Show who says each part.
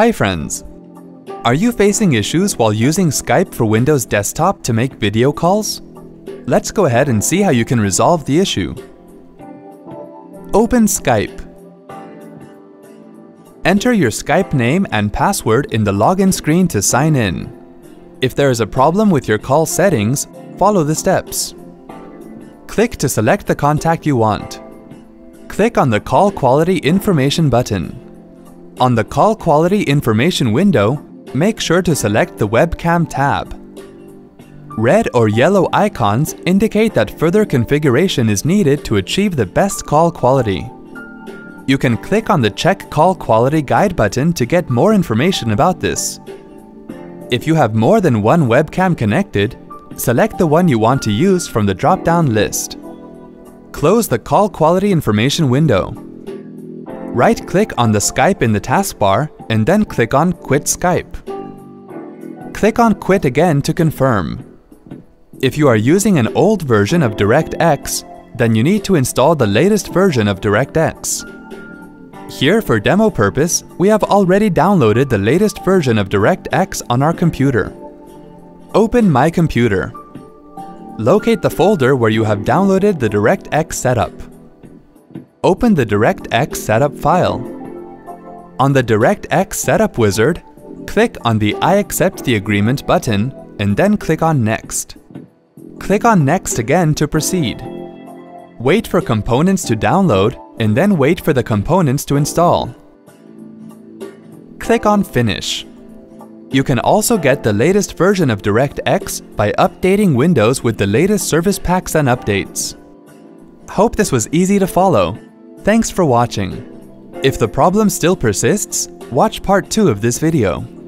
Speaker 1: Hi friends! Are you facing issues while using Skype for Windows Desktop to make video calls? Let's go ahead and see how you can resolve the issue. Open Skype. Enter your Skype name and password in the login screen to sign in. If there is a problem with your call settings, follow the steps. Click to select the contact you want. Click on the Call Quality Information button. On the Call Quality Information window, make sure to select the Webcam tab. Red or yellow icons indicate that further configuration is needed to achieve the best call quality. You can click on the Check Call Quality Guide button to get more information about this. If you have more than one webcam connected, select the one you want to use from the drop-down list. Close the Call Quality Information window. Right-click on the Skype in the taskbar and then click on Quit Skype. Click on Quit again to confirm. If you are using an old version of DirectX, then you need to install the latest version of DirectX. Here, for demo purpose, we have already downloaded the latest version of DirectX on our computer. Open My Computer. Locate the folder where you have downloaded the DirectX setup. Open the DirectX setup file. On the DirectX setup wizard, click on the I accept the agreement button and then click on Next. Click on Next again to proceed. Wait for components to download and then wait for the components to install. Click on Finish. You can also get the latest version of DirectX by updating Windows with the latest service packs and updates. Hope this was easy to follow. Thanks for watching. If the problem still persists, watch part 2 of this video.